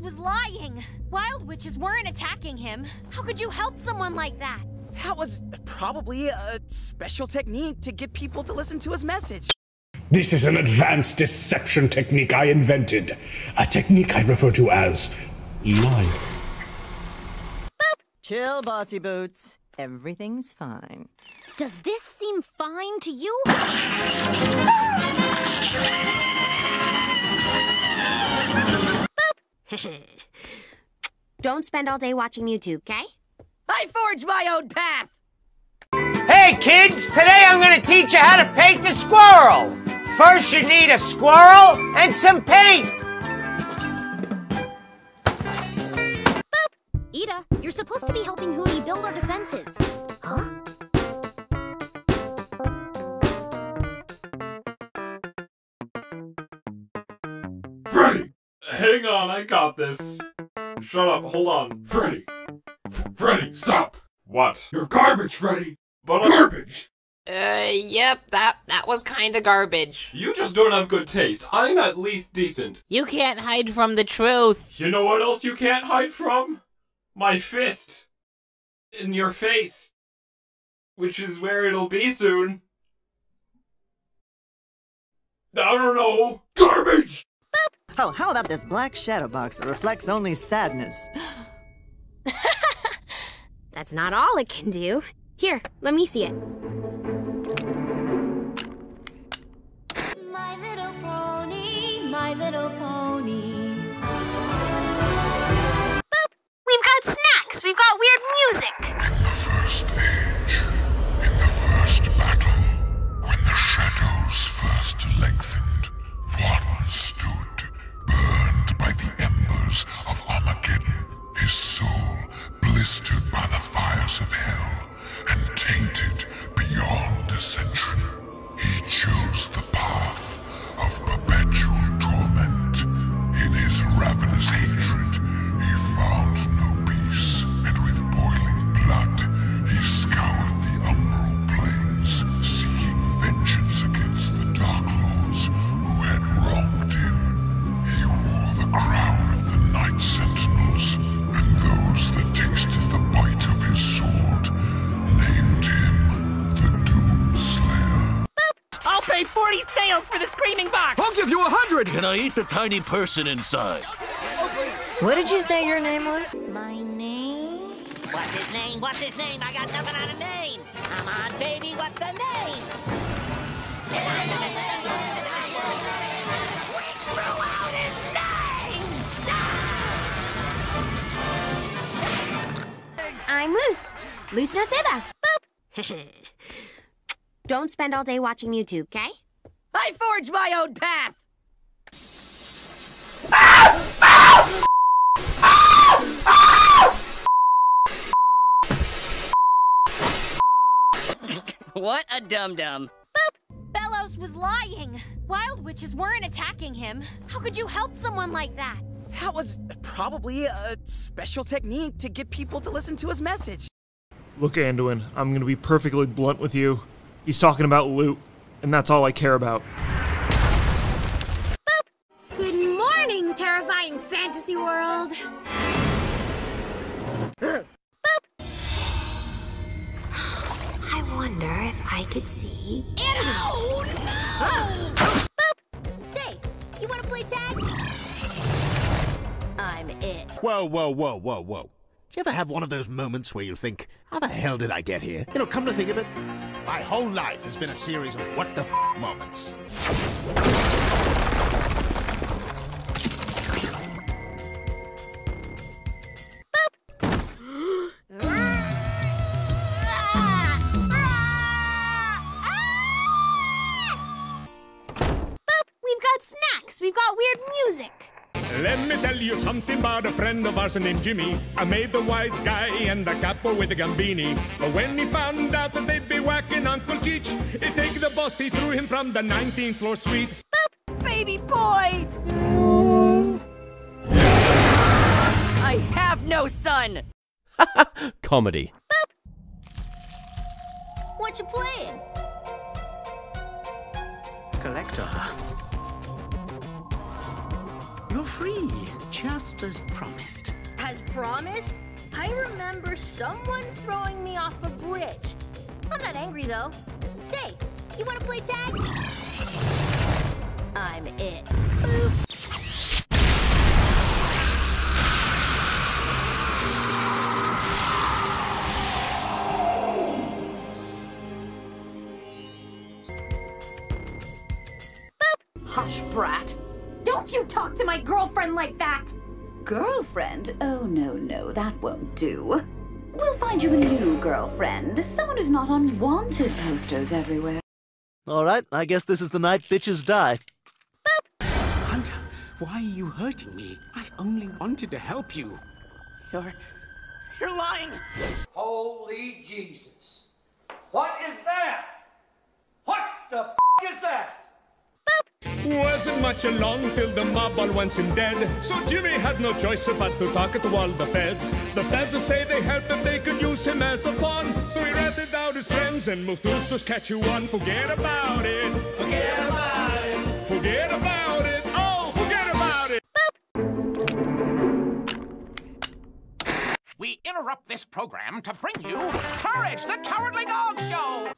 Belos was lying. Wild witches weren't attacking him. How could you help someone like that? That was probably a special technique to get people to listen to his message. This is an advanced deception technique I invented. A technique I refer to as lying. Chill, bossy boots. Everything's fine. Does this seem fine to you? Don't spend all day watching YouTube, okay? I forged my own path! Hey kids, today I'm gonna teach you how to paint a squirrel. First you need a squirrel and some paint. Eda, you're supposed to be helping Hooty build our defenses. Hang on, I got this. Shut up, hold on. Freddy! F- Freddy, stop! What? You're garbage, Freddy! But I- Garbage! Uh, yep, that that was kinda garbage. you just don't have good taste. I'm at least decent. You can't hide from the truth. You know what else you can't hide from? My fist. In your face. Which is where it'll be soon. I don't know. Garbage! Oh, how about this black shadow box that reflects only sadness? That's not all it can do. Here, let me see it. My little pony, my little pony. Boop! We've got snacks, we've got weird music. Tainted beyond ascension. He chose the path of perpetual torment. In his ravenous hatred, for the screaming box! I'll give you a hundred! Can I eat the tiny person inside? What did you say your name was? My name? What's his name? What's his name? I got nothing on a name! Come on, baby, what's the name? We threw out his name! I'm Luz. Loose no seda. Boop! Don't spend all day watching YouTube, okay? I forged my own path! what a dum dum. Belos was lying. Wild witches weren't attacking him. How could you help someone like that? That was probably a special technique to get people to listen to his message. Look, Anduin, I'm gonna be perfectly blunt with you. He's talking about loot, and that's all I care about. Boop. Good morning, terrifying fantasy world. Boop. I wonder if I could see. No! Boop. Say, you want to play tag? I'm it. Whoa, whoa, whoa, whoa, whoa. Do you ever have one of those moments where you think, how the hell did I get here? You know, come to think of it, my whole life has been a series of what the f moments. Something about a friend of ours named Jimmy. I made the wise guy and the capo with the gambini. But when he found out that they'd be whacking Uncle Cheech, he take the boss, he threw him from the 19th floor suite. Boop, Baby boy! I have no son! Comedy. Boop. What you playing? Collector. You're tree, just as promised. As promised, I remember someone throwing me off a bridge. I'm not angry though. Say, you want to play tag? I'm it. Hush, girlfriend like that! Girlfriend? Oh, no, no, that won't do. We'll find you a new girlfriend, someone who's not on wanted posters everywhere. All right, I guess this is the night bitches die. Boop! Hunter, why are you hurting me? I only wanted to help you. You're. You're lying! Holy Jesus. What is that? What the f is that? Wasn't much along till the mob all went in dead. So Jimmy had no choice but to talk to all the feds. The feds say they helped him, they could use him as a pawn. So he ratted out his friends and moved to Saskatchewan. Forget about it. Forget about it. Forget about it. Oh, forget about it. We interrupt this program to bring you Courage the Cowardly Dog Show!